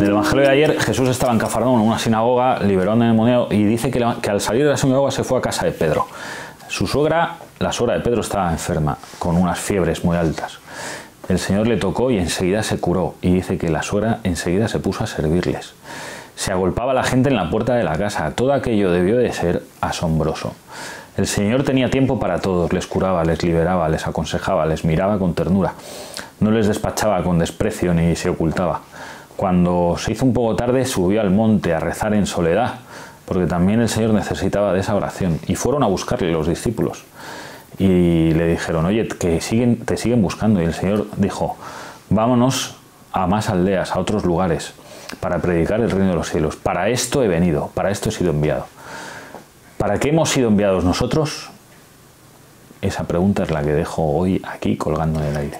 En el Evangelio de ayer, Jesús estaba en Cafarnaúm, en una sinagoga, liberó a un endemoniado y dice que, que al salir de la sinagoga se fue a casa de Pedro. Su suegra, la suegra de Pedro, estaba enferma, con unas fiebres muy altas. El Señor le tocó y enseguida se curó. Y dice que la suegra enseguida se puso a servirles. Se agolpaba la gente en la puerta de la casa. Todo aquello debió de ser asombroso. El Señor tenía tiempo para todos, les curaba, les liberaba, les aconsejaba, les miraba con ternura. No les despachaba con desprecio ni se ocultaba. Cuando se hizo un poco tarde, subió al monte a rezar en soledad, porque también el Señor necesitaba de esa oración. Y fueron a buscarle los discípulos. Y le dijeron, oye, que siguen, te siguen buscando. Y el Señor dijo, vámonos a más aldeas, a otros lugares, para predicar el reino de los cielos. Para esto he venido, para esto he sido enviado. ¿Para qué hemos sido enviados nosotros? Esa pregunta es la que dejo hoy aquí colgando en el aire.